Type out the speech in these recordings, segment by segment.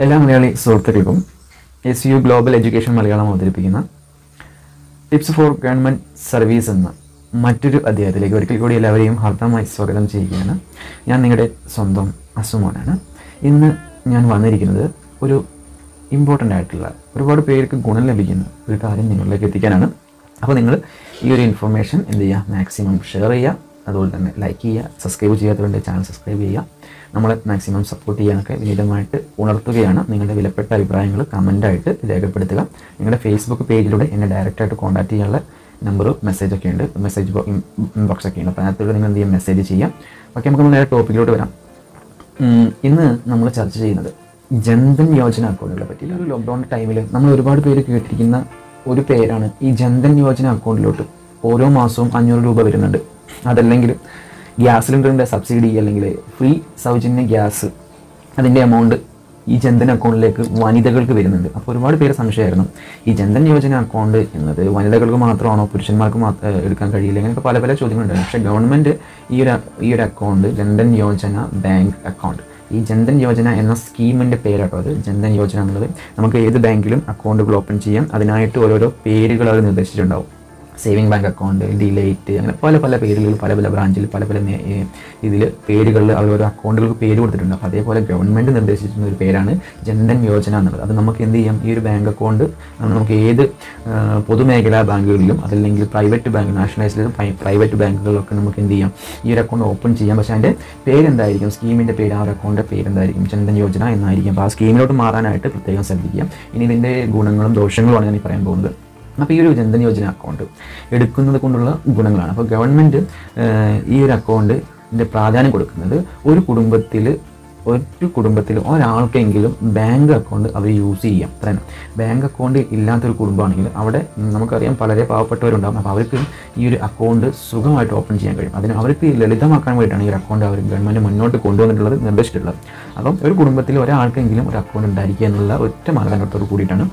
എല്ലാ മലയാളി സുഹൃത്തുക്കൾക്കും S U global education Malayalam അവതരിപ്പിക്കുന്ന ടിപ്സ് ഫോർ ഗവൺമെന്റ് സർവീസ് എന്ന മറ്റൊരു അധ്യായത്തിലേക്ക് ഒരിക്കൽ കൂടി എല്ലാവരെയും ഹർദ്ദമായി സ്വാഗതം ചെയ്യുകയാണ്. ഞാൻ നിങ്ങളുടെ സ്വന്തം അസുമോനാണ്. ഇന്ന് ഞാൻ വന്നിരിക്കുന്നത് ഒരു ഇമ്പോർട്ടന്റ് ആയിട്ടുള്ള ഒരുപാട് പേർക്ക് ഗുണം ലഭിക്കുന്ന ഒരു കാര്യം നിങ്ങളിലേക്ക് എത്തിക്കാനാണ്. അപ്പോൾ നിങ്ങൾ ഈ ഒരു ഇൻഫർമേഷൻ എന്ത് ചെയ്യുക? മാക്സിമം ഷെയർ ചെയ്യുക. അതുപോലെ തന്നെ ലൈക്ക് ചെയ്യുക സബ്സ്ക്രൈബ് ചെയ്യാത്തവരുടെ ചാനൽ സബ്സ്ക്രൈബ് ചെയ്യുക. നമ്മളെ മാക്സിമം സപ്പോർട്ട് ചെയ്യാനൊക്കെ വിനീതമായിട്ട് ഉണർത്തുകയാണ്. നിങ്ങളുടെ വിലപ്പെട്ട അഭിപ്രായങ്ങൾ കമന്റായിട്ട് രേഖപ്പെടുത്തുക. നിങ്ങളുടെ ഫേസ്ബുക്ക് പേജിലൂടെ എന്നെ ഡയറക്റ്റായിട്ട് കോൺടാക്ട് ചെയ്യാനുള്ള നമ്പർ മെസ്സേജ് ഒക്കെ ഉണ്ട്. മെസ്സേജ് ബോക്സൊക്കെ ഉണ്ട്. അപ്പോൾ അതിനകത്തൂടെ നിങ്ങൾ എന്ത് ചെയ്യാം? മെസ്സേജ് ചെയ്യാം ഓക്കെ നമുക്ക് നേരെ ടോപ്പിക്കിലോട്ട് വരാം. ഇന്ന് നമ്മൾ ചർച്ച ചെയ്യുന്നത് ജൻധൻ യോജന അക്കൗണ്ടുകളെ പറ്റി ഒരു ലോക്ക്ഡൗൺ ടൈമിൽ നമ്മൾ ഒരുപാട് പേര് കേട്ടിരിക്കുന്ന ഒരു പേരാണ് ഈ ജൻധൻ യോജന അക്കൗണ്ടിലോട്ട് ഓരോ മാസവും അഞ്ഞൂറ് രൂപ വരുന്നുണ്ട്. അതല്ലെങ്കിൽ ഗ്യാസ് സിലിണ്ടറിന്റെ സബ്സിഡി അല്ലെങ്കിൽ ഫ്രീ സൗജന്യ ഗ്യാസ് അതിന്റെ എമൗണ്ട് ഈ ജന്ധൻ അക്കൗണ്ടിലേക്ക് വനിതകൾക്ക് വരുന്നുണ്ട്. അപ്പോൾ ഒരുപാട് പേര് സംശയമായിരുന്നു. ഈ ജന്ധൻ യോജന അക്കൗണ്ട് എന്നത് വനിതകൾക്ക് മാത്രമാണോ പുരുഷന്മാർക്ക് മാത്രം എടുക്കാൻ കഴിയില്ല അങ്ങനെയൊക്കെ പല പല ചോദ്യങ്ങളുണ്ട്. പക്ഷേ ഗവൺമെന്റ് ഈ ഒരു ഈ ഒരു account Jan Dhan Yojana bank account. ഈ ജന്ധൻ യോജന എന്ന സ്കീമിന്റെ പേരാട്ടോ അത്. ജന്ധൻ യോജന എന്നുള്ളത് നമുക്ക് ഏത് ബാങ്കിലും അക്കൗണ്ടുകൾ ഓപ്പൺ ചെയ്യാം. അതിനായിട്ട് ഓരോരോ പേരുകൾ അവർ നിർദ്ദേശിച്ചിട്ടുണ്ടാവും. സേവിങ് ബാങ്ക് അക്കൗണ്ട് ഡിലൈറ്റ് അങ്ങനെ പല പല പേരുകൾ പല പല ബ്രാഞ്ചിൽ പല പല ഇതിൽ പേരുകളിൽ അവർ ഓരോ അക്കൗണ്ടുകൾക്ക് പേര് കൊടുത്തിട്ടുണ്ട്. അപ്പോൾ അതേപോലെ ഗവൺമെന്റ് നിർദ്ദേശിച്ചിരുന്ന ഒരു പേരാണ് ജൻധൻ യോജന എന്നുള്ളത്. അത് നമുക്ക് എന്ത് ചെയ്യാം? ഈ ഒരു ബാങ്ക് അക്കൗണ്ട് നമുക്ക് ഏത് പൊതുമേഖലാ ബാങ്കുകളിലും അതല്ലെങ്കിൽ പ്രൈവറ്റ് ബാങ്ക് നാഷണലൈസിലും പ്രൈവറ്റ് ബാങ്കുകളിലൊക്കെ നമുക്ക് എന്ത് ചെയ്യാം? ഈ ഒരു അക്കൗണ്ട് ഓപ്പൺ ചെയ്യാം. പക്ഷേ അതിന്റെ പേരെന്തായിരിക്കും? സ്കീമിന്റെ പേര് ആ ഒരു അക്കൗണ്ടിന്റെ പേരെന്തായിരിക്കും? ജൻധൻ യോജന എന്നായിരിക്കും. അപ്പോൾ ആ സ്കീമിലോട്ട് മാറാനായിട്ട് പ്രത്യേകം ശ്രദ്ധിക്കുക. ഇനി ഇതിന്റെ ഗുണങ്ങളും ദോഷങ്ങളുമാണ് ഞാൻ ഈ പറയാൻ പോകുന്നത്. അപ്പോൾ ഈ ഒരു ജൻധൻ യോജന അക്കൗണ്ട് എടുക്കുന്നത് കൊണ്ടുള്ള ഗുണങ്ങളാണ്. അപ്പോൾ ഗവൺമെന്റ് ഈ ഒരു അക്കൗണ്ടിന്റെ പ്രാധാന്യം കൊടുക്കുന്നത് ഒരു കുടുംബത്തിൽ ഒരു കുടുംബത്തിൽ ഒരാൾക്കെങ്കിലും ബാങ്ക് അക്കൗണ്ട് അവർ യൂസ് ചെയ്യാം. അത്രയാണ് ബാങ്ക് അക്കൗണ്ട് ഇല്ലാത്തൊരു കുടുംബമാണെങ്കിൽ അവിടെ നമുക്കറിയാം വളരെ പാവപ്പെട്ടവരുണ്ടാകും അപ്പോൾ അവർക്ക് ഈ ഒരു അക്കൗണ്ട് സുഖമായിട്ട് ഓപ്പൺ ചെയ്യാൻ കഴിയും. അതിന് അവർക്ക് ലളിതമാക്കാൻ വേണ്ടിയിട്ടാണ് ഈ ഒരു അക്കൗണ്ട് അവർ ഗവൺമെന്റ് മുന്നോട്ട് കൊണ്ടുവന്നിട്ടുള്ളത് നിർദ്ദേശിച്ചിട്ടുള്ളത്. അപ്പം ഒരു കുടുംബത്തിൽ ഒരാൾക്കെങ്കിലും ഒരു അക്കൗണ്ട് ഉണ്ടായിരിക്കുക എന്നുള്ള ഒറ്റ മാനദണ്ഡത്തോട് കൂടിയിട്ടാണ്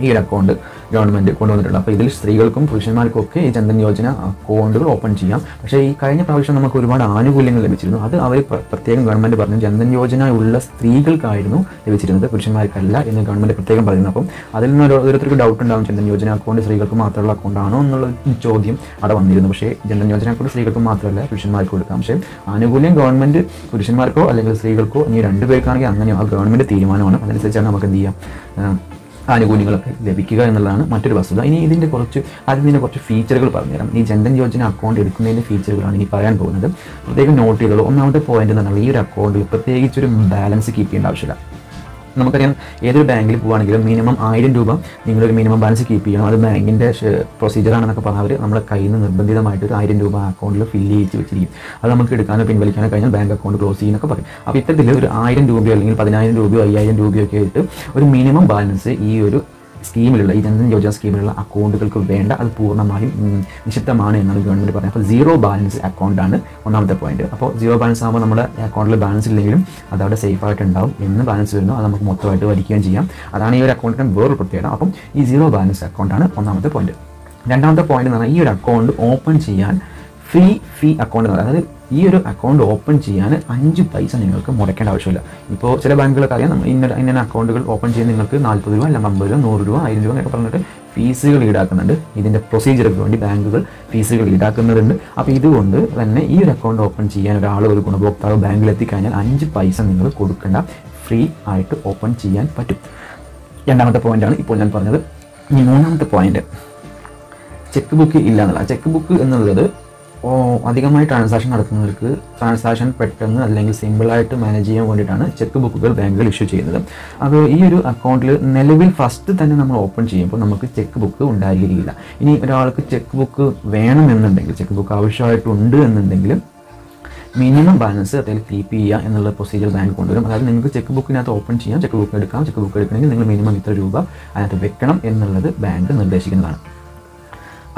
ഈ ഒരു അക്കൗണ്ട് ഗവൺമെന്റ് കൊണ്ടുവന്നിട്ടുള്ളത്. അപ്പോൾ ഇതിൽ സ്ത്രീകൾക്കും പുരുഷന്മാർക്കും ഒക്കെ ഈ ജൻധൻ യോജന അക്കൗണ്ടുകൾ ഓപ്പൺ ചെയ്യാം. പക്ഷേ ഈ കഴിഞ്ഞ പ്രാവശ്യം നമുക്ക് ഒരുപാട് ആനുകൂല്യങ്ങൾ ലഭിച്ചിരുന്നു. അത് അവർ പ്ര- പ്രത്യേകം ഗവൺമെന്റ് പറഞ്ഞു ജൻധൻ യോജന ഉള്ള സ്ത്രീകൾക്കായിരുന്നു ലഭിച്ചിരുന്നത് പുരുഷന്മാർക്കല്ല എന്ന് ഗവൺമെന്റ് പ്രത്യേകം പറയുന്നു. അപ്പം അതിൽ നിന്ന് ഓരോ- ഓരോരുത്തർക്ക് ഡൗട്ട് ഉണ്ടാവും ജൻധൻ യോജന അക്കൗണ്ട് സ്ത്രീകൾക്ക് മാത്രമുള്ള അക്കൗണ്ടാണോ എന്നുള്ള ചോദ്യം അവിടെ വന്നിരുന്നു. പക്ഷേ ജൻധൻ യോജന അക്കൗണ്ട് സ്ത്രീകൾക്ക് മാത്രമല്ല പുരുഷന്മാർക്ക് കൊടുക്കാം. പക്ഷേ ആനുകൂല്യം ഗവൺമെന്റ് പുരുഷന്മാർക്കോ അല്ലെങ്കിൽ സ്ത്രീകൾക്കോ ഇനി രണ്ടുപേർക്കാണെങ്കിൽ അങ്ങനെയോ? ആ ഗവൺമെന്റ് തീരുമാനമാണ്. അതനുസരിച്ചാണ് നമുക്ക് എന്ത് ചെയ്യാം? ആനുകൂല്യങ്ങളൊക്കെ ലഭിക്കുക എന്നുള്ളതാണ് മറ്റൊരു വസ്തുത. ഇനി ഇതിന്റെ കുറച്ച് ആദ്യം ഇതിന്റെ കുറച്ച് ഫീച്ചറുകൾ പറഞ്ഞുതരാം. ഈ ജൻധൻ യോജന അക്കൗണ്ട് എടുക്കുന്നതിന്റെ ഫീച്ചറുകളാണ് ഇനി പറയാൻ പോകുന്നത്. പ്രത്യേകം നോട്ട് ചെയ്തോളൂ ഒന്നാമത്തെ പോയിന്റ് എന്ന് പറഞ്ഞാൽ ഈ ഒരു അക്കൗണ്ടിൽ പ്രത്യേകിച്ചൊരു ബാലൻസ് കീപ്പ് ചെയ്യേണ്ട ആവശ്യമില്ല. നമുക്കറിയാം ഏതൊരു ബാങ്കിൽ പോവുകയാണെങ്കിലും മിനിമം ആയിരം രൂപ നിങ്ങളൊരു മിനിമം ബാലൻസ് കീപ്പ് ചെയ്യണം. അത് ബാങ്കിന്റെ പ്രൊസീജിയറാണെന്നൊക്കെ പറഞ്ഞാൽ അവർ നമ്മുടെ കയ്യിൽ നിന്ന് നിർബന്ധിതമായിട്ട് ഒരു ആയിരം രൂപ അക്കൗണ്ടിൽ ഫില്ല് ചെയ്ത് വെച്ചിരിക്കും. അത് നമുക്ക് എടുക്കാനോ പിൻവലിക്കാനോ കഴിഞ്ഞാൽ ബാങ്ക് അക്കൗണ്ട് ക്ലോസ് ചെയ്യുന്നൊക്കെ പറയും. അപ്പോൾ ഇത്തരത്തിൽ ഒരു ആയിരം രൂപയോ അല്ലെങ്കിൽ പതിനായിരം രൂപയോ അയ്യായിരം രൂപയോ ഒക്കെ ആയിട്ട് ഒരു മിനിമം ബാലൻസ് ഈ ഒരു സ്കീമിലുള്ള ഈ ജനധൻ യോജന സ്കീമിലുള്ള അക്കൗണ്ടുകൾക്ക് വേണ്ട അത് പൂർണമായും നിഷിദ്ധമാണ് എന്നാണ് ഗവൺമെന്റ് പറയുന്നത്. അപ്പോൾ സീറോ ബാലൻസ് അക്കൗണ്ടാണ് ഒന്നാമത്തെ പോയിന്റ് അപ്പോൾ സീറോ ബാലൻസ് ആകുമ്പോൾ നമ്മുടെ അക്കൗണ്ടിൽ ബാലൻസ് ഇല്ലെങ്കിലും അത് അവിടെ സേഫ് ആയിട്ടുണ്ടാവും എന്ന് ബാലൻസ് വരുന്നു. അത് നമുക്ക് മൊത്തമായിട്ട് വരിക്കുകയും ചെയ്യാം. അതാണ് ഈ ഒരു അക്കൗണ്ടിന്റെ വേറൊരു പ്രത്യേകത. അപ്പം ഈ സീറോ ബാലൻസ് അക്കൗണ്ടാണ് ഒന്നാമത്തെ പോയിന്റ് രണ്ടാമത്തെ പോയിന്റ് എന്ന് പറഞ്ഞാൽ ഈ ഒരു അക്കൗണ്ട് ഓപ്പൺ ചെയ്യാൻ ഫ്രീ ഫീ അക്കൗണ്ട് അതായത് ഈ ഒരു അക്കൗണ്ട് ഓപ്പൺ ചെയ്യാൻ അഞ്ച് പൈസ നിങ്ങൾക്ക് മുടക്കേണ്ട ആവശ്യമില്ല. ഇപ്പോൾ ചില ബാങ്കുകളൊക്കെ അറിയാം നമ്മൾ ഇന്ന ഇന്ന അക്കൗണ്ടുകൾ ഓപ്പൺ ചെയ്യാൻ നിങ്ങൾക്ക് നാൽപ്പത് രൂപ അല്ലെങ്കിൽ അമ്പത് രൂപ നൂറ് രൂപ ആയിരം രൂപ എന്നൊക്കെ പറഞ്ഞിട്ട് ഫീസുകൾ ഈടാക്കുന്നുണ്ട്. ഇതിന്റെ പ്രൊസീജിയർക്ക് വേണ്ടി ബാങ്കുകൾ ഫീസുകൾ ഈടാക്കുന്നുണ്ട്. അപ്പോൾ ഇതുകൊണ്ട് തന്നെ ഈ ഒരു അക്കൗണ്ട് ഓപ്പൺ ചെയ്യാൻ ഒരാൾ ഒരു ഗുണഭോക്താവ് ബാങ്കിൽ എത്തിക്കഴിഞ്ഞാൽ അഞ്ച് പൈസ നിങ്ങൾ കൊടുക്കേണ്ട ഫ്രീ ആയിട്ട് ഓപ്പൺ ചെയ്യാൻ പറ്റും. രണ്ടാമത്തെ പോയിന്റാണ് ഇപ്പോൾ ഞാൻ പറഞ്ഞത്. ഇനി മൂന്നാമത്തെ പോയിന്റ് ചെക്ക് ബുക്ക് ഇല്ല എന്നുള്ള ചെക്ക് ബുക്ക് എന്നുള്ളത് അധികമായി ട്രാൻസാക്ഷൻ നടത്തുന്നവർക്ക് ട്രാൻസാക്ഷൻ പെട്ടെന്ന് അല്ലെങ്കിൽ സിമ്പിളായിട്ട് മാനേജ് ചെയ്യാൻ വേണ്ടിയിട്ടാണ് ചെക്ക് ബുക്കുകൾ ബാങ്കുകൾ ഇഷ്യൂ ചെയ്യുന്നത്. അപ്പോൾ ഈ ഒരു അക്കൗണ്ടിൽ നിലവിൽ ഫസ്റ്റ് തന്നെ നമ്മൾ ഓപ്പൺ ചെയ്യുമ്പോൾ നമുക്ക് ചെക്ക് ബുക്ക് ഉണ്ടായിരിക്കില്ല. ഇനി ഒരാൾക്ക് ചെക്ക് ബുക്ക് വേണമെന്നുണ്ടെങ്കിൽ ചെക്ക് ബുക്ക് ആവശ്യമായിട്ടുണ്ട് എന്നുണ്ടെങ്കിൽ മിനിമം ബാലൻസ് അതായത് കീപ്പ് ചെയ്യുക എന്നുള്ള പ്രൊസീജിയർ ബാങ്ക് കൊണ്ടുവരും. അതായത് നിങ്ങൾക്ക് ചെക്ക് ബുക്കിനകത്ത് ഓപ്പൺ ചെയ്യാം ചെക്ക് ബുക്ക് എടുക്കാം ചെക്ക് ബുക്ക് എടുക്കണമെങ്കിൽ നിങ്ങൾ മിനിമം ഇത്ര രൂപ അതിനകത്ത് വെക്കണം എന്നുള്ളത് ബാങ്ക് നിർദ്ദേശിക്കുന്നതാണ്.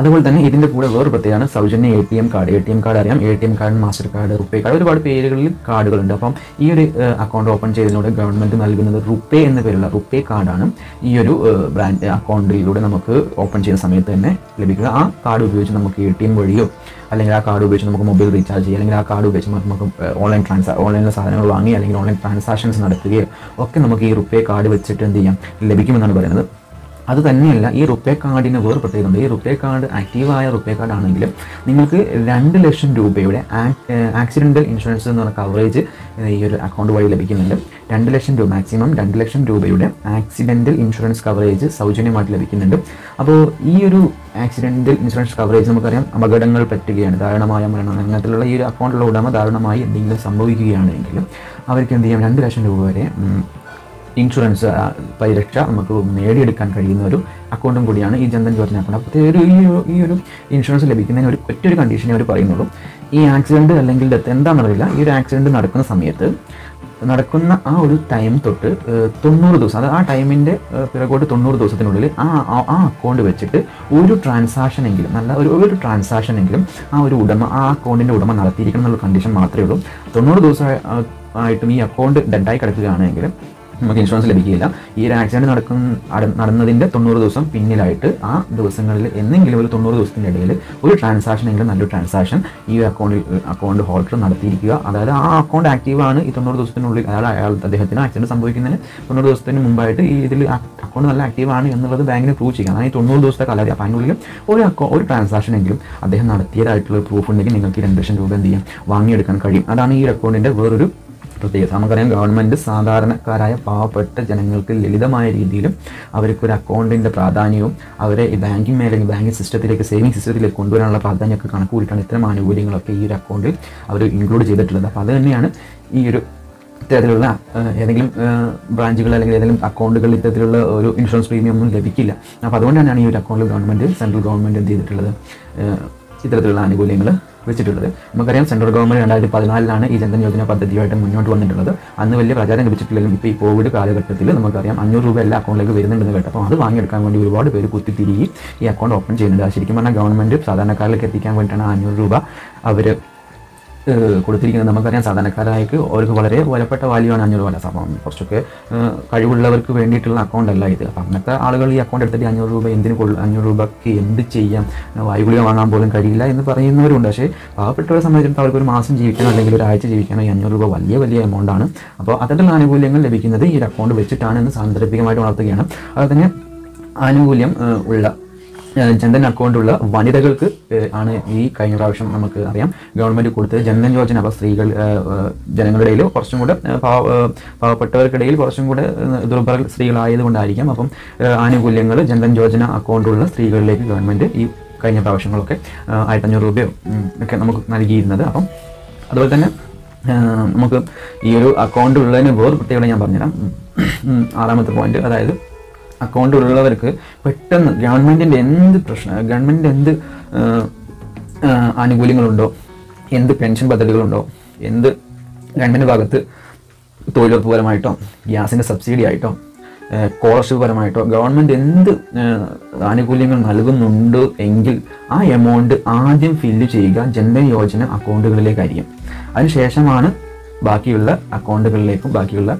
അതുപോലെ തന്നെ ഇതിന്റെ കൂടെ വേറൊരു പ്രത്യേകമാണ് സൗജന്യ A T M card A T M card അറിയാം. A T M card master card RuPay card ഒരുപാട് പേരുകളിൽ കാർഡുകളുണ്ട്. അപ്പം ഈ ഒരു അക്കൗണ്ട് ഓപ്പൺ ചെയ്തതിലൂടെ ഗവൺമെന്റ് നൽകുന്നത് റുപ്പേ എന്ന പേരുള്ള റുപ്പേ കാർഡാണ് ഈ ഒരു ബ്രാൻഡ് അക്കൗണ്ടിലൂടെ നമുക്ക് ഓപ്പൺ ചെയ്യുന്ന സമയത്ത് തന്നെ ലഭിക്കുക. ആ കാർഡ് ഉപയോഗിച്ച് നമുക്ക് എ ടി എം വഴിയോ അല്ലെങ്കിൽ ആ കാർഡ് ഉപയോഗിച്ച് നമുക്ക് മൊബൈൽ റീചാർജ് ചെയ്യുക അല്ലെങ്കിൽ ആ കാർഡ് ഉപയോഗിച്ച് നമുക്ക് ഓൺലൈൻ ട്രാൻസാ ഓൺലൈനിലെ സാധനങ്ങൾ വാങ്ങി അല്ലെങ്കിൽ ഓൺലൈൻ ട്രാൻസാക്ഷൻസ് നടത്തുകയോ ഒക്കെ നമുക്ക് ഈ റുപ്പേ കാർഡ് വെച്ചിട്ട് എന്ത് ചെയ്യാം? ലഭിക്കുമെന്നാണ് പറയുന്നത്. അത് തന്നെയല്ല ഈ റുപ്പേ കാർഡിന് വേറെ പ്രത്യേകതയുണ്ട്. ഈ റുപ്പേ കാർഡ് ആക്റ്റീവായ റുപ്പേ കാർഡ് ആണെങ്കിലും നിങ്ങൾക്ക് രണ്ട് ലക്ഷം രൂപയുടെ ആക്സിഡന്റൽ ഇൻഷുറൻസ് എന്ന് പറഞ്ഞ കവറേജ് ഈ ഒരു അക്കൗണ്ട് വഴി ലഭിക്കുന്നുണ്ട്. രണ്ട് ലക്ഷം രൂപ മാക്സിമം രണ്ട് ലക്ഷം രൂപയുടെ ആക്സിഡന്റൽ ഇൻഷുറൻസ് കവറേജ് സൗജന്യമായിട്ട് ലഭിക്കുന്നുണ്ട്. അപ്പോൾ ഈ ഒരു ആക്സിഡന്റൽ ഇൻഷുറൻസ് കവറേജ് നമുക്കറിയാം അപകടങ്ങൾ പറ്റുകയാണ്. ദാരുണമായ മരണം അങ്ങനത്തിലുള്ള ഈ ഒരു അക്കൗണ്ടിലുള്ള ഉടമ ദാരുണമായി എന്തെങ്കിലും സംഭവിക്കുകയാണെങ്കിൽ അവർക്ക് എന്ത് ചെയ്യാം? രണ്ട് ലക്ഷം രൂപ വരെ ഇൻഷുറൻസ് പരിരക്ഷ നമുക്ക് നേടിയെടുക്കാൻ കഴിയുന്ന ഒരു അക്കൗണ്ടും കൂടിയാണ് ഈ ജന്ധൻ യോജന അക്കൗണ്ട് അപ്പോൾ ഒരു ഈ ഒരു ഇൻഷുറൻസ് ലഭിക്കുന്നതിന് ഒരു ഒറ്റൊരു കണ്ടീഷനെ അവർ പറയുന്നുള്ളൂ. ഈ ആക്സിഡന്റ് അല്ലെങ്കിൽ ഡെത്ത് എന്താണെന്നറിയില്ല ഈ ഒരു ആക്സിഡന്റ് നടക്കുന്ന സമയത്ത് നടക്കുന്ന ആ ഒരു ടൈം തൊട്ട് തൊണ്ണൂറ് ദിവസം അത് ആ ടൈമിന്റെ പിറകോട്ട് തൊണ്ണൂറ് ദിവസത്തിനുള്ളിൽ ആ ആ- അക്കൗണ്ട് വെച്ചിട്ട് ഒരു ട്രാൻസാക്ഷൻ എങ്കിലും നല്ല ഒരു ഒരു ട്രാൻസാക്ഷൻ എങ്കിലും ആ ഒരു ഉടമ ആ അക്കൗണ്ടിന്റെ ഉടമ നടത്തിയിരിക്കണം എന്നുള്ള കണ്ടീഷൻ മാത്രമേ ഉള്ളൂ. തൊണ്ണൂറ് ദിവസം ആയിട്ടും ഈ അക്കൗണ്ട് ഡെഡായി കിടക്കുകയാണെങ്കിൽ നമുക്ക് ഇൻഷുറൻസ് ലഭിക്കില്ല. ഈ ഒരു ആക്സിഡന്റ് നടക്കുന്ന നടന്നതിന്റെ തൊണ്ണൂറ് ദിവസം പിന്നിലായിട്ട് ആ ദിവസങ്ങളിൽ എന്തെങ്കിലും ഒരു തൊണ്ണൂറ് ദിവസത്തിന്റെ ഇടയിൽ ഒരു ട്രാൻസാക്ഷൻ എങ്കിലും നല്ലൊരു ട്രാൻസാക്ഷൻ ഈ അക്കൗണ്ടിൽ അക്കൗണ്ട് ഹോൾഡർ നടത്തിയിരിക്കുക. അതായത് ആ അക്കൗണ്ട് ആക്റ്റീവ് ആണ് ഈ തൊണ്ണൂറ് ദിവസത്തിനുള്ളിൽ. അതായത് അയാൾ അദ്ദേഹത്തിന് ആക്സിഡന്റ് സംഭവിക്കുന്നതിന് തൊണ്ണൂറ് ദിവസത്തിന് മുമ്പായിട്ട് ഈ ഇതിൽ അക്കൗണ്ട് നല്ല ആക്റ്റീവ് ആണ് എന്നുള്ളത് ബാങ്കിന് പ്രൂവ് ചെയ്യുക. അതായത് ഈ തൊണ്ണൂറ് ദിവസത്തെ കാലാവധി അപ്പോൾ ഒരു അക്കൗ ഒരു ട്രാൻസാക്ഷൻ എങ്കിലും അദ്ദേഹം നടത്തിയതായിട്ടുള്ള പ്രൂഫ് ഉണ്ടെങ്കിൽ നിങ്ങൾക്ക് രണ്ട് ലക്ഷം രൂപ എന്ത് ചെയ്യാം? വാങ്ങിയെടുക്കാൻ കഴിയും. അതാണ് ഈ അക്കൗണ്ടിന്റെ വേറൊരു പ്രത്യേകത നമുക്കറിയാം ഗവൺമെന്റ് സാധാരണക്കാരായ പാവപ്പെട്ട ജനങ്ങൾക്ക് ലളിതമായ രീതിയിലും അവർക്ക് ഒരു അക്കൗണ്ടിന്റെ പ്രാധാന്യവും അവരെ ഈ ബാങ്കിങ് മേഖല ബാങ്കിങ് സിസ്റ്റത്തിലേക്ക് സേവിങ് സിസ്റ്റത്തിലേക്ക് കൊണ്ടുവരാനുള്ള പ്രാധാന്യമൊക്കെ കണക്ക് ഇത്തരം ആനുകൂല്യങ്ങളൊക്കെ ഈ ഒരു അക്കൗണ്ടിൽ അവർ ഇൻക്ലൂഡ് ചെയ്തിട്ടുള്ളത്. അപ്പോൾ അത് തന്നെയാണ് ഈ ഒരു ഇത്തരത്തിലുള്ള ഏതെങ്കിലും ബ്രാഞ്ചുകൾ അല്ലെങ്കിൽ ഏതെങ്കിലും അക്കൗണ്ടുകൾ ഇത്തരത്തിലുള്ള ഒരു ഇൻഷുറൻസ് പ്രീമിയം ഒന്നും ലഭിക്കില്ല. അപ്പോൾ അതുകൊണ്ടാണ് ഈ ഒരു അക്കൗണ്ടിൽ ഗവൺമെന്റ് സെൻട്രൽ ഗവൺമെന്റ് എന്ത് ചെയ്തിട്ടുള്ളത്? ഇത്തരത്തിലുള്ള ആനുകൂല്യങ്ങൾ വെച്ചിട്ടുള്ളത്. നമുക്കറിയാം സെൻട്രൽ ഗവൺമെന്റ് രണ്ടായിരത്തി പതിനാലിലാണ് ഈ ജൻധൻ യോജന പദ്ധതിയായിട്ട് മുന്നോട്ട് വന്നിട്ടുള്ളത്. അന്ന് വലിയ പ്രചാരം ലഭിച്ചിട്ടില്ലെങ്കിലും ഇപ്പോൾ ഈ കോവിഡ് കാലഘട്ടത്തിൽ നമുക്കറിയാം അഞ്ഞൂറ് രൂപ എല്ലാ അക്കൗണ്ടിലേക്ക് വരുന്നുണ്ടെന്ന് കേട്ടപ്പോൾ അത് വാങ്ങിയെടുക്കാൻ വേണ്ടി ഒരുപാട് പേര് കുത്തിത്തിരികി ഈ അക്കൗണ്ട് ഓപ്പൺ ചെയ്യുന്നുണ്ട്. ശരിക്കും പറഞ്ഞാൽ ഗവൺമെന്റ് സാധാരണക്കാരിലേക്ക് എത്തിക്കാൻ വേണ്ടിയിട്ടാണ് അഞ്ഞൂറ് രൂപ അവർ കൊടുത്തിരിക്കുന്നത് നമുക്കറിയാം. സാധാരണക്കാരായക്ക് അവർക്ക് വളരെ വിലപ്പെട്ട വാല്യൂ അഞ്ഞൂറ് രൂപ. അപ്പം കുറച്ചൊക്കെ കഴിവുള്ളവർക്ക് വേണ്ടിയിട്ടുള്ള അക്കൗണ്ട് അല്ല ഇത്. അപ്പം അങ്ങനത്തെ ആളുകൾ ഈ അക്കൗണ്ട് എടുത്തിട്ട് അഞ്ഞൂറ് രൂപ എന്തിന് അഞ്ഞൂറ് രൂപയ്ക്ക് എന്ത് ചെയ്യാം? വായുഗുളിക വാങ്ങാൻ പോലും കഴിയില്ല എന്ന് പറയുന്നവരുണ്ട്. പക്ഷേ പാവപ്പെട്ടവരെ സംബന്ധിച്ചിടത്തോളം അവർക്ക് ഒരു മാസം ജീവിക്കാനോ അല്ലെങ്കിൽ ഒരു ആഴ്ച ജീവിക്കാനോ ഈ അഞ്ഞൂറ് രൂപ വലിയ വലിയ എമൗണ്ട് ആണ്. അപ്പോൾ അത്തരത്തിലുള്ള ആനുകൂല്യങ്ങൾ ലഭിക്കുന്നത് ഈ ഒരു അക്കൗണ്ട് വെച്ചിട്ടാണ് എന്ന് സാന്ദർഭികമായിട്ട് വളർത്തുകയാണ് അതുപോലെ തന്നെ ആനുകൂല്യം ഉള്ള ജൻധൻ അക്കൗണ്ടുള്ള വനിതകൾക്ക് ആണ് ഈ കഴിഞ്ഞ പ്രാവശ്യം നമുക്ക് അറിയാം. ഗവൺമെന്റ് കൊടുത്തത് ജൻധൻ യോജന. അപ്പോൾ സ്ത്രീകൾ ജനങ്ങളുടെ ഇടയിൽ കുറച്ചും കൂടെ പാവപ്പെട്ടവർക്കിടയിൽ കുറച്ചും കൂടെ ദുർബല സ്ത്രീകളായതുകൊണ്ടായിരിക്കാം. അപ്പം ആനുകൂല്യങ്ങൾ ജൻധൻ യോജന അക്കൗണ്ടുള്ള സ്ത്രീകളിലേക്ക് ഗവൺമെന്റ് ഈ കഴിഞ്ഞ പ്രാവശ്യങ്ങളൊക്കെ ആയിരത്തഞ്ഞൂറ് രൂപയോ ഒക്കെ നമുക്ക് നൽകിയിരുന്നത്. അപ്പം അതുപോലെ തന്നെ നമുക്ക് ഈ ഒരു അക്കൗണ്ട് ഉള്ളതിന് വേറെ പ്രത്യേകത ഞാൻ പറഞ്ഞുതരാം. ആറാമത്തെ പോയിന്റ് അതായത് അക്കൗണ്ട് ഉള്ളവർക്ക് പെട്ടെന്ന് ഗവൺമെന്റിന്റെ എന്ത് പ്രശ്നം ഗവൺമെന്റിന്റെ എന്ത് ആനുകൂല്യങ്ങളുണ്ടോ എന്ത് പെൻഷൻ പദ്ധതികളുണ്ടോ എന്ത് ഗവൺമെന്റ് ഭാഗത്ത് തൊഴിലുറപ്പ് പരമായിട്ടോ ഗ്യാസിന്റെ സബ്സിഡി ആയിട്ടോ സ്കോളർഷിപ്പ് പരമായിട്ടോ ഗവൺമെന്റ് എന്ത് ആനുകൂല്യങ്ങൾ നൽകുന്നുണ്ട് എങ്കിൽ ആ എമൗണ്ട് ആദ്യം ഫില്ല് ചെയ്യുക ജൻധൻ യോജന അക്കൗണ്ടുകളിലേക്കായിരിക്കും അതിനുശേഷമാണ് ബാക്കിയുള്ള അക്കൗണ്ടുകളിലേക്കും ബാക്കിയുള്ള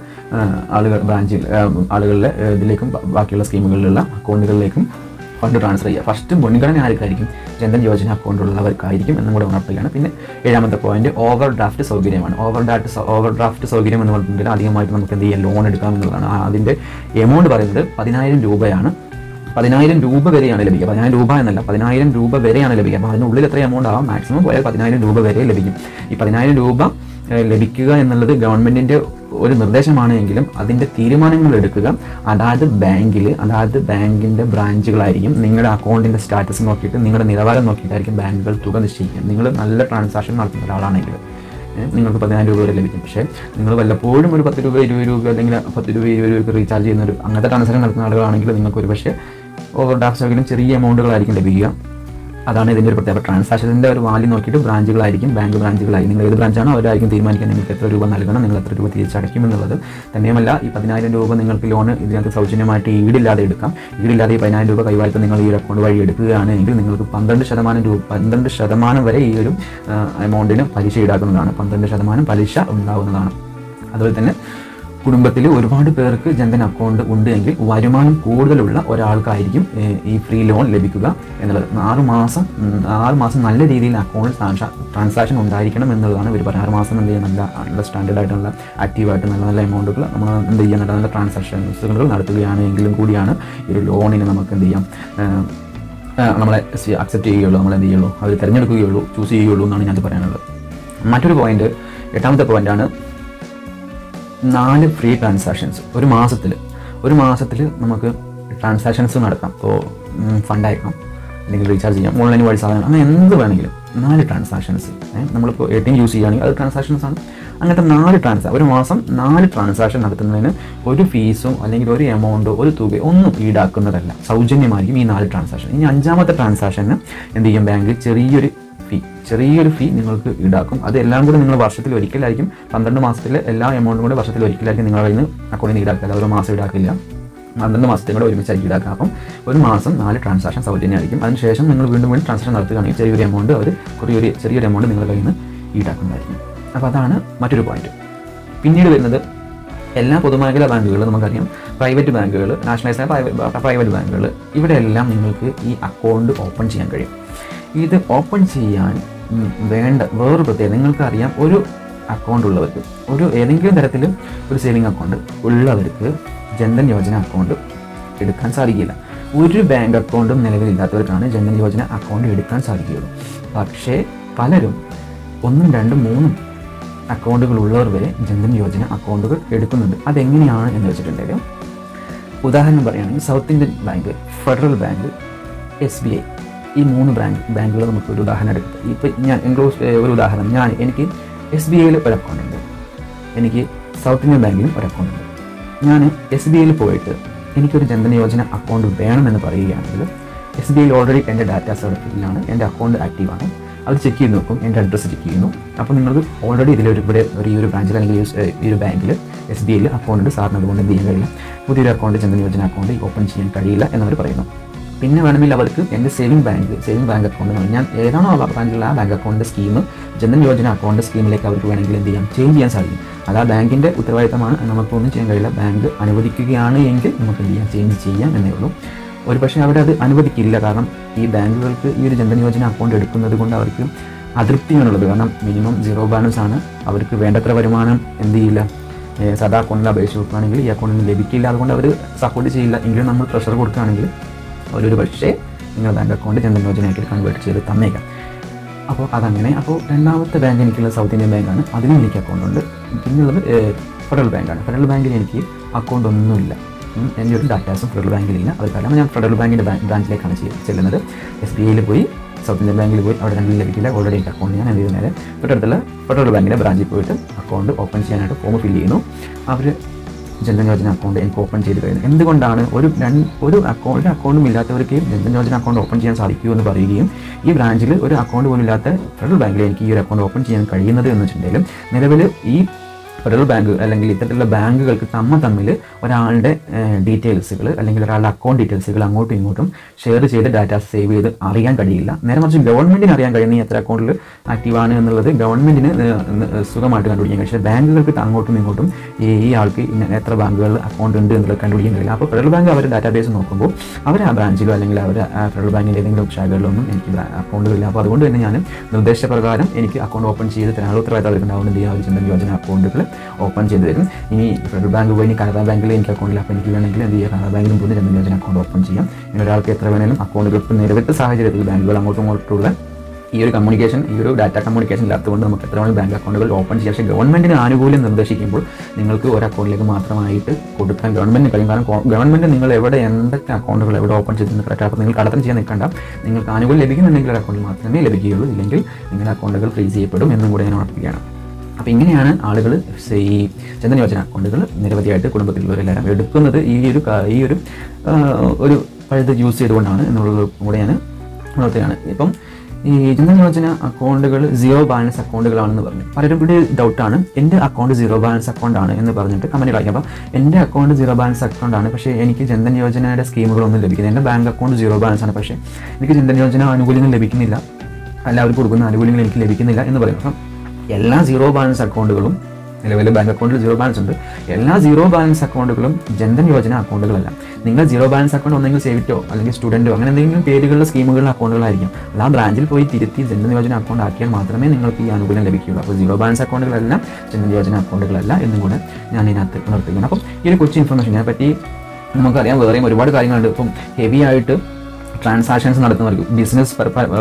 ആളുകൾ ബ്രാഞ്ചിൽ ആളുകളിലെ ഇതിലേക്കും ബാക്കിയുള്ള സ്കീമുകളിലുള്ള അക്കൗണ്ടുകളിലേക്കും ഫണ്ട് ട്രാൻസ്ഫർ ചെയ്യുക. ഫസ്റ്റ് മുൻഗണന ആർക്കായിരിക്കും? ജനൻ യോജന അക്കൗണ്ടുള്ളവർക്കായിരിക്കും എന്നും കൂടെ ഉണർത്തുകയാണ്. പിന്നെ ഏഴാമത്തെ പോയിന്റ് ഓവർ ഡ്രാഫ്റ്റ് സൗകര്യമാണ്. ഓവർ ഡ്രാഫ്റ്റ് ഓവർ ഡ്രാഫ്റ്റ് സൗകര്യം എന്ന് പറഞ്ഞിട്ടുണ്ടെങ്കിൽ അധികമായിട്ട് നമുക്ക് എന്ത് ചെയ്യാം? ലോൺ എടുക്കാം എന്നുള്ളതാണ്. അതിന്റെ എമൗണ്ട് പറയുന്നത് പതിനായിരം രൂപയാണ്. പതിനായിരം രൂപ വരെയാണ് ലഭിക്കുക. പതിനായിരം രൂപ എന്നല്ല പതിനായിരം രൂപ വരെയാണ് ലഭിക്കുക. അപ്പോൾ അതിനുള്ളിൽ എത്ര എമൗണ്ട് ആവാം. മാക്സിമം പോയാൽ പതിനായിരം രൂപ വരെ ലഭിക്കും. ഈ പതിനായിരം രൂപ ലഭിക്കുക എന്നുള്ളത് ഗവൺമെന്റിന്റെ ഒരു നിർദ്ദേശമാണ് എങ്കിലും അതിന്റെ തീരുമാനങ്ങൾ എടുക്കുക. അതായത് ബാങ്കിൽ അതായത് ബാങ്കിന്റെ ബ്രാഞ്ചുകളായിരിക്കും നിങ്ങളുടെ അക്കൗണ്ടിന്റെ സ്റ്റാറ്റസ് നോക്കിയിട്ട് നിങ്ങളുടെ നിലവാരം നോക്കിയിട്ടായിരിക്കും ബാങ്കുകൾ തുക നിശ്ചയിക്കുക. നിങ്ങൾ നല്ല ട്രാൻസാക്ഷൻ നടത്തുന്ന ഒരാളാണെങ്കിൽ നിങ്ങൾക്ക് പതിനായിരം രൂപ വരെ ലഭിക്കും. പക്ഷേ നിങ്ങൾ വല്ലപ്പോഴും ഒരു പത്ത് രൂപ ഇരുപത് രൂപ അല്ലെങ്കിൽ പത്ത് രൂപ ഇരുപത് രൂപ റീചാർജ് ചെയ്യുന്ന ഒരു അങ്ങനത്തെ ട്രാൻസാക്ഷൻ നടത്തുന്ന ആളുകളാണെങ്കിൽ നിങ്ങൾക്ക് ഒരു പക്ഷേ ഓവർ ഡ്രാഫ്റ്റ് ചെറിയ എമൗണ്ടുകളായിരിക്കും ലഭിക്കുക. അതാണ് ഇതിന്റെ ഒരു പ്രത്യേകത ട്രാൻസാക്ഷന്റെ ഒരു വാല്യൂ നോക്കിയിട്ട് ബ്രാഞ്ചുകളായിരിക്കും ബാങ്ക് ബ്രാഞ്ചുകളായി നിങ്ങൾ ഏത് ബ്രാഞ്ചാണോ അവരായിരിക്കും തീരുമാനിക്കാൻ നിങ്ങൾക്ക് എത്ര രൂപ നൽകണം നിങ്ങൾ എത്ര രൂപ തിരിച്ചടയ്ക്കും എന്നുള്ളത് തന്നെയുമല്ല ഈ പതിനായിരം രൂപ നിങ്ങൾക്ക് ലോൺ ഇതിനകത്ത് സൗജന്യമായിട്ട് ഈടില്ലാതെ എടുക്കാം. ഈടില്ലാതെ ഈ പതിനായിരം രൂപ കൈവായ്പ നിങ്ങൾ ഈ അക്കൗണ്ട് വഴി എടുക്കുകയാണെങ്കിൽ നിങ്ങൾക്ക് പന്ത്രണ്ട് ശതമാനം രൂപ പന്ത്രണ്ട് ശതമാനം വരെ ഈ ഒരു എമൗണ്ടിന് പലിശ ഈടാക്കുന്നതാണ്. പന്ത്രണ്ട് ശതമാനം പലിശ ഉണ്ടാകുന്നതാണ് അതുപോലെ തന്നെ കുടുംബത്തിൽ ഒരുപാട് പേർക്ക് ജൻധൻ അക്കൗണ്ട് ഉണ്ട് എങ്കിൽ വരുമാനം കൂടുതലുള്ള ഒരാൾക്കായിരിക്കും ഈ ഫ്രീ ലോൺ ലഭിക്കുക എന്നുള്ളത്. ആറ് മാസം ആറ് മാസം നല്ല രീതിയിൽ അക്കൗണ്ട് ട്രാൻസാക്ഷൻ ഉണ്ടായിരിക്കണം എന്നുള്ളതാണ് ഇവർ പറയുന്നത്. ആറ് മാസം എന്ത് ചെയ്യുക നല്ല നല്ല സ്റ്റാൻഡേർഡ് ആയിട്ടുള്ള ആക്റ്റീവായിട്ട് നല്ല നല്ല എമൗണ്ടുകൾ നമ്മൾ എന്ത് ചെയ്യുക നല്ല നല്ല ട്രാൻസാക്ഷൻസുകൾ നടത്തുകയാണ് എങ്കിലും കൂടിയാണ് ഈ ഒരു ലോണിന് നമുക്ക് എന്ത് ചെയ്യാം? നമ്മളെ അക്സെപ്റ്റ് ചെയ്യുകയുള്ളൂ നമ്മൾ എന്ത് ചെയ്യുള്ളൂ? അവർ തിരഞ്ഞെടുക്കുകയുള്ളൂ ചൂസ് ചെയ്യുകയുള്ളൂ എന്നാണ് ഞാൻ പറയാനുള്ളത്. മറ്റൊരു പോയിന്റ് എട്ടാമത്തെ പോയിന്റാണ് നാല് ഫ്രീ ട്രാൻസാക്ഷൻസ് ഒരു മാസത്തിൽ ഒരു മാസത്തിൽ നമുക്ക് ട്രാൻസാക്ഷൻസ് നടത്താം ഇപ്പോൾ ഫണ്ട് അയക്കാം അല്ലെങ്കിൽ റീചാർജ് ചെയ്യാം. ഓൺലൈൻ വഴി സാധനം അങ്ങനെ എന്ത് വേണമെങ്കിലും. നാല് ട്രാൻസാക്ഷൻസ് നമ്മളിപ്പോൾ എ ടി എം യൂസ് ചെയ്യുകയാണെങ്കിൽ അത് ട്രാൻസാക്ഷൻസ് ആണ്. അങ്ങനത്തെ നാല് ട്രാൻസാ ഒരു മാസം നാല് ട്രാൻസാക്ഷൻ നടത്തുന്നതിന് ഒരു ഫീസും അല്ലെങ്കിൽ ഒരു എമൗണ്ടോ ഒരു തുകയോ ഒന്നും ഈടാക്കുന്നതല്ല. സൗജന്യമായിരിക്കും ഈ നാല് ട്രാൻസാക്ഷൻ ഇനി അഞ്ചാമത്തെ ട്രാൻസാക്ഷന് എന്ത് ചെയ്യും? ബാങ്ക് ചെറിയൊരു ഫീ ചെറിയൊരു ഫീ നിങ്ങൾക്ക് ഈടാക്കും. അത് എല്ലാം കൂടി നിങ്ങൾ വർഷത്തിൽ ഒരിക്കലായിരിക്കും. പന്ത്രണ്ട് മാസത്തിലെ എല്ലാ എമൗണ്ടും കൂടി വർഷത്തിൽ ഒരിക്കലായിരിക്കും നിങ്ങൾ നിന്ന് അക്കൗണ്ടിൽ നിന്ന് ഈടാക്കില്ല ഓരോ മാസം ഈടാക്കില്ല. പന്ത്രണ്ട് മാസത്തെ കൂടെ ഒരുമിച്ചായിരിക്കും ഈടാക്കുക. അപ്പം ഒരു മാസം നാല് ട്രാൻസാക്ഷൻ സൗജന്യമായിരിക്കും. അതിനുശേഷം നിങ്ങൾ വീണ്ടും വീണ്ടും ട്രാൻസാക്ഷൻ നടത്തുകയാണെങ്കിൽ ചെറിയൊരു എമൗണ്ട് അവർ കുറേ ചെറിയൊരു എമൗണ്ട് നിങ്ങളുടെ കയ്യിൽ നിന്ന് ഈടാക്കുന്നതായിരിക്കും. അപ്പോൾ അതാണ് മറ്റൊരു പോയിന്റ് പിന്നീട് വരുന്നത് എല്ലാ പൊതുമേഖലാ ബാങ്കുകളും നമുക്കറിയാം. പ്രൈവറ്റ് ബാങ്കുകൾ നാഷണലൈസ്ഡ് പ്രൈവറ്റ് ബാങ്കുകൾ ഇവിടെയെല്ലാം നിങ്ങൾക്ക് ഈ അക്കൗണ്ട് ഓപ്പൺ ചെയ്യാൻ കഴിയും. ഇത് ഓപ്പൺ ചെയ്യാൻ വേണ്ട വേറൊരു പ്രത്യേകത നിങ്ങൾക്കറിയാം ഒരു അക്കൗണ്ട് ഉള്ളവർക്ക് ഒരു ഏതെങ്കിലും തരത്തിൽ ഒരു സേവിങ് അക്കൗണ്ട് ഉള്ളവർക്ക് ജൻധൻ യോജന അക്കൗണ്ട് എടുക്കാൻ സാധിക്കില്ല. ഒരു ബാങ്ക് അക്കൗണ്ടും നിലവിലില്ലാത്തവർക്കാണ് ജൻധൻ യോജന അക്കൗണ്ട് എടുക്കാൻ സാധിക്കുകയുള്ളൂ. പക്ഷേ പലരും ഒന്നും രണ്ടും മൂന്നും അക്കൗണ്ടുകൾ ഉള്ളവർ വരെ ജൻധൻ യോജന അക്കൗണ്ടുകൾ എടുക്കുന്നുണ്ട്. അതെങ്ങനെയാണ് എന്ന് വെച്ചിട്ടുണ്ടെങ്കിൽ ഉദാഹരണം പറയുകയാണെങ്കിൽ South Indian bank Federal bank S B I ഈ മൂന്ന് ബാങ്ക് ബാങ്കുകൾ നമുക്ക് ഒരു ഉദാഹരണം എടുക്കാം. ഇപ്പോൾ ഞാൻ എൻക്ലോസ് ഒരു ഉദാഹരണം. ഞാൻ എനിക്ക് എസ് ബി ഐയിൽ ഒരു അക്കൗണ്ട് ഉണ്ട്. എനിക്ക് സൗത്ത് ഇന്ത്യൻ ബാങ്കിലും ഒരു അക്കൗണ്ട് ഉണ്ട്. ഞാൻ എസ് ബി ഐയിൽ പോയിട്ട് എനിക്കൊരു ജനധന യോജന അക്കൗണ്ട് വേണമെന്ന് പറയുകയാണെങ്കിൽ എസ് ബി ഐയിൽ ഓൾറെഡി എന്റെ ഡാറ്റ സർട്ടിഫിക്കറ്റിലാണ് എന്റെ അക്കൗണ്ട് ആക്റ്റീവാണ് അത് ചെക്ക് ചെയ്ത് നോക്കും എന്റെ അഡ്രസ്സ് ചെക്ക് ചെയ്യുന്നു. അപ്പോൾ നിങ്ങൾക്ക് ഓൾറെഡി ഇതിലൊരു ഇവിടെ ഒരു ഈ ഒരു ബ്രാഞ്ചിൽ അല്ലെങ്കിൽ ഈ ഒരു- ബാങ്കിൽ എസ് ബി ഐയിൽ അക്കൗണ്ട് സാറിന് അതുകൊണ്ട് എന്ത് ചെയ്യാൻ കഴിയില്ല? പുതിയൊരു account Jan Dhan Yojana account open ചെയ്യാൻ കഴിയില്ല എന്നവർ പറയുന്നു. പിന്നെ വേണമെങ്കിൽ അവർക്ക് എന്റെ saving bank saving bank account ഞാൻ ഏതാണോ ബാങ്കിലുള്ള ആ bank account scheme general Yojana account സ്കീമിലേക്ക് അവർക്ക് വേണമെങ്കിൽ എന്ത് ചെയ്യാം? ചേഞ്ച് ചെയ്യാൻ സാധിക്കും. അത് ആ ബാങ്കിന്റെ ഉത്തരവാദിത്തമാണ്. നമുക്കൊന്നും ചെയ്യാൻ കഴിയില്ല. ബാങ്ക് അനുവദിക്കുകയാണ് എങ്കിൽ നമുക്ക് എന്ത് ചെയ്യാം? ചേഞ്ച് ചെയ്യാം എന്നേ ഉള്ളൂ. ഒരു പക്ഷേ അവിടെ അത് അനുവദിക്കില്ല. കാരണം ഈ ബാങ്കുകൾക്ക് ഈ ഒരു ജനധൻ യോജന അക്കൗണ്ട് എടുക്കുന്നത് കൊണ്ട് അവർക്ക് അതൃപ്തിയാണുള്ളത്. കാരണം മിനിമം സീറോ ബാലൻസ് ആണ്. അവർക്ക് വേണ്ടത്ര വരുമാനം എന്ത് ചെയ്യില്ല? സാധാ അക്കൗണ്ടിൽ അപേക്ഷിച്ച് കൊടുക്കുകയാണെങ്കിൽ ഈ അക്കൗണ്ടിന് ലഭിക്കില്ല. അതുകൊണ്ട് അവർ സപ്പോർട്ട് ചെയ്യില്ല. എങ്കിലും നമ്മൾ പ്രഷർ കൊടുക്കുകയാണെങ്കിൽ അവരൊരു പക്ഷേ നിങ്ങളുടെ ബാങ്ക് അക്കൗണ്ട് ജനറൽ യോജനയാക്കി കൺവേർട്ട് ചെയ്ത് തന്നേക്കാം. അപ്പോൾ അതങ്ങനെ. അപ്പോൾ രണ്ടാമത്തെ ബാങ്ക് എനിക്കുള്ള സൗത്ത് ഇന്ത്യൻ ബാങ്കാണ് അതിനും എനിക്ക് അക്കൗണ്ട് ഉണ്ട്. പിന്നുള്ളത് ഫെഡറൽ ബാങ്കാണ് ഫെഡറൽ ബാങ്കിൽ എനിക്ക് അക്കൗണ്ട് ഒന്നുമില്ല. എന്റെ ഒരു ഡാറ്റാസും ഫെഡറൽ ബാങ്കിലില്ല അത് കാരണം ഞാൻ ഫെഡറൽ ബാങ്കിന്റെ ബ്രാഞ്ചിലേക്കാണ് ചെല്ലുന്നത്. എസ് ബി ഐയിൽ പോയി സൗത്ത് ഇന്ത്യൻ ബാങ്കിൽ പോയി അവിടെ രണ്ടും ലഭിക്കില്ല. ഓൾറെഡി എനിക്ക് അക്കൗണ്ട് ഞാൻ എന്ത് ചെയ്യുന്നത് തൊട്ടടുത്തുള്ള ഫെഡറൽ ബാങ്കിന്റെ ബ്രാഞ്ചിൽ പോയിട്ട് അക്കൗണ്ട് ഓപ്പൺ ചെയ്യാനായിട്ട് ഫോം ഫില്ല് ചെയ്യുന്നു. അവർ ജൻധൻ യോജന അക്കൗണ്ട് എനിക്ക് ഓപ്പൺ ചെയ്ത് കഴിഞ്ഞു. എന്തുകൊണ്ടാണ് ഒരു ഒരു അക്കൗണ്ട് ഒരു അക്കൗണ്ടും ഇല്ലാത്തവർക്ക് ജന്ധൻ യോജന അക്കൗണ്ട് ഓപ്പൺ ചെയ്യാൻ സാധിക്കൂ എന്ന് പറയുകയും ഈ ബ്രാഞ്ചിൽ ഒരു അക്കൗണ്ട് പോലും ഇല്ലാത്ത ഫെഡറൽ ബാങ്കിൽ എനിക്ക് ഈ ഒരു അക്കൗണ്ട് ഓപ്പൺ ചെയ്യാൻ കഴിയുന്നത് എന്ന് വെച്ചിട്ടുണ്ടെങ്കിലും നിലവിൽ ഈ ഫെഡറൽ ബാങ്ക് അല്ലെങ്കിൽ ഇത്തരത്തിലുള്ള ബാങ്കുകൾക്ക് തമ്മ തമ്മിൽ ഒരാളുടെ ഡീറ്റെയിൽസുകൾ അല്ലെങ്കിൽ ഒരാളുടെ അക്കൗണ്ട് ഡീറ്റെയിൽസുകൾ അങ്ങോട്ടും ഇങ്ങോട്ടും ഷെയർ ചെയ്ത് ഡാറ്റ സേവ് ചെയ്ത് അറിയാൻ കഴിയില്ല. നേരെ മറിച്ച് ഗവൺമെന്റിന് അറിയാൻ കഴിയുന്ന എത്ര അക്കൗണ്ടിൽ ആക്റ്റീവാണ് എന്നുള്ളത് ഗവൺമെന്റിന് സുഖമായിട്ട് കണ്ടുപിടിക്കാൻ പക്ഷേ ബാങ്കുകൾക്ക് അങ്ങോട്ടും ഇങ്ങോട്ടും ഈ ആൾക്ക് എത്ര ബാങ്കുകളിൽ അക്കൗണ്ട് ഉണ്ട് എന്നുള്ളത് കണ്ടുപിടിക്കാൻ കഴിയില്ല. അപ്പോൾ ഫെഡറൽ ബാങ്ക് അവർ ഡാറ്റാബേസ് നോക്കുമ്പോൾ അവർ ആ ബ്രാഞ്ചിലോ അല്ലെങ്കിൽ അവർ ഫെഡറൽ ബാങ്കിന്റെ ഏതെങ്കിലും ശാഖകളിലൊന്നും എനിക്ക് അക്കൗണ്ടുകളില്ല അപ്പോൾ അതുകൊണ്ട് തന്നെ ഞാൻ നിർദ്ദേശപ്രകാരം എനിക്ക് അക്കൗണ്ട് ഓപ്പൺ ചെയ്ത് തരാനുള്ള ഉത്തരവാദിത്തം അവർക്ക് ഈ ആവശ്യം യോജന അക്കൗണ്ടുകൾ ഓപ്പൺ ചെയ്ത് തരും ഇനി ഫെഡറൽ ബാങ്ക് പോയി ഇനി ബാങ്കിൽ എനിക്ക് അക്കൗണ്ടില്ല അപ്പോൾ എനിക്ക് വേണമെങ്കിൽ എന്ത് ചെയ്യാം? കനറ ബാങ്കിലും പോയി രണ്ടു അക്കൗണ്ട് ഓപ്പൺ ചെയ്യാം. ഇനി ഒരാൾക്ക് എത്ര വേണമെങ്കിലും അക്കൗണ്ടുകൾ ഇപ്പം നിരവധി സാഹചര്യത്തിൽ ബാങ്കുകൾ അങ്ങോട്ടും ഇങ്ങോട്ടുള്ള ഈ ഒരു കമ്മ്യൂണിക്കേഷൻ ഈ ഒരു ഡാറ്റ കമ്മ്യൂണിക്കേഷൻ ഇല്ലാത്തതുകൊണ്ട് നമുക്ക് എത്ര വേണമെങ്കിലും ബാങ്ക് അക്കൗണ്ടുകൾ ഓപ്പൺ ചെയ്യാം. പക്ഷേ ഗവൺമെന്റിന് ആനുകൂല്യം നിർദ്ദേശിക്കുമ്പോൾ നിങ്ങൾക്ക് ഒരു അക്കൗണ്ടിലേക്ക് മാത്രമായിട്ട് കൊടുക്കാൻ ഗവൺമെന്റിന് കഴിയും. കാരണം ഗവൺമെന്റ് നിങ്ങൾ എവിടെ എന്തൊക്കെ അക്കൗണ്ടുകൾ എവിടെ ഓപ്പൺ ചെയ്ത് കറക്റ്റ് അപ്പോൾ നിങ്ങൾ കടത്തം ചെയ്യാൻ നിൽക്കണ്ട. നിങ്ങൾക്ക് ആനുകൂല്യം ലഭിക്കുന്നുണ്ടെങ്കിൽ ഒരു അക്കൗണ്ടിൽ മാത്രമേ ലഭിക്കുകയുള്ളൂ. ഇല്ലെങ്കിൽ നിങ്ങളുടെ അക്കൗണ്ടുകൾ ഫ്രീസ് ചെയ്യപ്പെടും എന്നും കൂടെ ഞാൻ ഉറപ്പിക്കുകയാണ്. അപ്പോൾ ഇങ്ങനെയാണ് ആളുകൾ ഈ ചന്ദന യോജന അക്കൗണ്ടുകൾ നിരവധിയായിട്ട് കുടുംബത്തിലുള്ളവരെല്ലാം എടുക്കുന്നത്. ഈ ഒരു ഈ ഒരു ഒരു പഴുത് യൂസ് ചെയ്തുകൊണ്ടാണ് എന്നുള്ളത് കൂടെ ഞാൻ ഉണർത്തുകയാണ്. ഇപ്പം ഈ ജനധൻ യോജന അക്കൗണ്ടുകൾ സീറോ ബാലൻസ് അക്കൗണ്ടുകളാണെന്ന് പറഞ്ഞു. പലരും ഇവിടെ ഡൗട്ടാണ് എന്റെ അക്കൗണ്ട് സീറോ ബാലൻസ് അക്കൗണ്ട് ആണ് എന്ന് പറഞ്ഞിട്ട് കമന്റ് കളിക്കാം അപ്പോൾ എന്റെ അക്കൗണ്ട് സീറോ ബാലൻസ് അക്കൗണ്ട് ആണ്. പക്ഷേ എനിക്ക് ജൻധൻ യോജനയുടെ സ്കീമുകളൊന്നും ലഭിക്കുന്നില്ല. എന്റെ ബാങ്ക് അക്കൗണ്ട് സീറോ ബാലൻസ് ആണ്. പക്ഷേ എനിക്ക് ജൻധൻ യോജന ആനുകൂല്യങ്ങൾ ലഭിക്കുന്നില്ല. എല്ലാവർക്കും കൊടുക്കുന്ന ആനുകൂല്യങ്ങൾ എനിക്ക് ലഭിക്കുന്നില്ല എന്ന് പറയും. അപ്പം എല്ലാ സീറോ ബാലൻസ് അക്കൗണ്ടുകളും നിലവിൽ ബാങ്ക് അക്കൗണ്ടിൽ സീറോ ബാലൻസ് ഉണ്ട്. എല്ലാ സീറോ ബാലൻസ് അക്കൗണ്ടുകളും ജൻധൻ യോജന അക്കൗണ്ടുകളല്ല നിങ്ങൾ സീറോ ബാലൻസ് അക്കൗണ്ട് ഒന്നെങ്കിൽ സേവിറ്റോ അല്ലെങ്കിൽ സ്റ്റുഡന്റോ അങ്ങനെ എന്തെങ്കിലും പേരുകളുടെ സ്കീമുകളുടെ അക്കൗണ്ടുകളായിരിക്കും അത് ആ ബ്രാഞ്ചിൽ പോയി തിരുത്തി ജൻധൻ യോജന അക്കൗണ്ട് ആക്കിയാൽ മാത്രമേ നിങ്ങൾക്ക് ഈ ആനുകൂല്യം ലഭിക്കുകയുള്ളൂ. അപ്പോൾ സീറോ ബാലൻസ് അക്കൗണ്ടുകളല്ല ജൻധൻ യോജന അക്കൗണ്ടുകളല്ല എന്നും കൂടെ ഞാൻ ഇതിനകത്ത് ഉണർത്തുകയാണ്. അപ്പം ഈ ഒരു കൊച്ചു ഇൻഫർമേഷൻ ഇതിനെപ്പറ്റി നമുക്കറിയാം വേറെയും ഒരുപാട് കാര്യങ്ങളുണ്ട്. ഇപ്പം ഹെവി ആയിട്ട് ട്രാൻസാക്ഷൻസ് നടത്തുന്നവർക്ക് ബിസിനസ്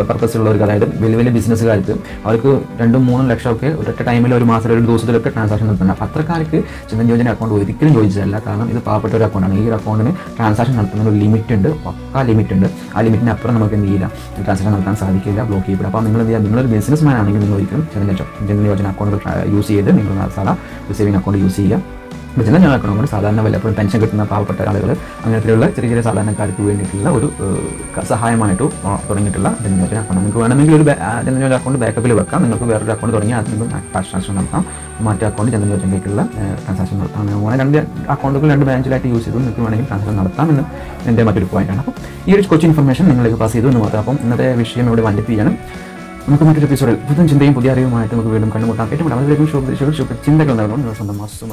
പർപ്പസിലുള്ളവർക്ക് അതായത് വലിയ വലിയ ബിസിനസ്സുകാർക്ക് അവർക്ക് രണ്ടും മൂന്നും ലക്ഷമൊക്കെ ഒരൊറ്റ ടൈമിൽ ഒരു മാസത്തിൽ ഒരു ദിവസത്തിലൊക്കെ ട്രാൻസാക്ഷൻ നടത്തുന്നുണ്ട്. അപ്പോൾ അത്രക്കാർക്ക് ചിന്തൻ യോജന അക്കൗണ്ട് ഒരിക്കലും ചോദിച്ചതല്ല. കാരണം ഇത് പാവപ്പെട്ട ഒരു അക്കൗണ്ടാണ് ഈ അക്കൗണ്ടിന് ട്രാൻസാക്ഷൻ നടത്തുന്ന ഒരു ലിമിറ്റ് ഉണ്ട്. പക്കാ ലിമിറ്റ് ഉണ്ട്. ആ ലിമിറ്റിന് അപ്പുറം നമുക്ക് എന്ത് ചെയ്യില്ല? ട്രാൻസാക്ഷൻ നടത്താൻ സാധിക്കില്ല. ബ്ലോക്ക് ചെയ്യപ്പെടും. അപ്പോൾ നിങ്ങൾ എന്ത് ചെയ്യുക? നിങ്ങളൊരു ബിസിനസ് മാൻ ആണെങ്കിൽ നിങ്ങൾ ഒരിക്കലും ചിന്തൻ യോജന അക്കൗണ്ട് യൂസ് ചെയ്ത് നിങ്ങൾ സാധാ സേവിംഗ് അക്കൗണ്ട് യൂസ് ചെയ്യുക. അക്കൗണ്ട് കൊണ്ട് സാധാരണ വല്ലപ്പോഴും പെൻഷൻ കിട്ടുന്ന പാവപ്പെട്ട ആളുകൾ അങ്ങനത്തെയുള്ള ചെറിയ ചെറിയ സാധാരണക്കാർക്ക് വേണ്ടിയിട്ടുള്ള ഒരു സഹായമായിട്ട് തുടങ്ങിയിട്ടുള്ള ജനയോജന അക്കൗണ്ട് നിങ്ങൾക്ക് വേണമെങ്കിൽ ഒരു ബാ- അക്കൗണ്ട് ബാക്കപ്പിൽ വെക്കാം. നിങ്ങൾക്ക് വേറൊരു അക്കൗണ്ട് തുടങ്ങി അതിൽ നിന്നും ട്രാൻസാക്ഷൻ നടത്താം. മറ്റേ അക്കൗണ്ട് ജനയോജനയിലേക്കുള്ള ട്രാൻസാക്ഷൻ നടത്താം. അങ്ങനെ രണ്ട് അക്കൗണ്ടുകൾ രണ്ട് ബാങ്കിലായിട്ട് യൂസ് ചെയ്തു നിങ്ങൾക്ക് വേണമെങ്കിൽ ട്രാൻസാക്ഷൻ നടത്താം എന്ന് എന്റെ മറ്റൊരു പോയിന്റാണ് അപ്പോൾ ഈ ഒരു കൊച്ചു ഇൻഫർമേഷൻ നിങ്ങളിലേക്ക് പാസ് ചെയ്തു എന്ന് മാത്രം. അപ്പം ഇന്നത്തെ വിഷയം ഇവിടെ വണ്ടിപ്പ് ചെയ്യണം. നമുക്ക് മറ്റൊരു എപ്പിസോഡിൽ പുതിയ ചിന്തയും പുതിയ അറിവുമായിട്ട് നമുക്ക് വീണ്ടും കണ്ടുമുട്ടാം. ഏറ്റവും ചിന്തകൾ ഉണ്ടാകണം സ്വന്തം മാസം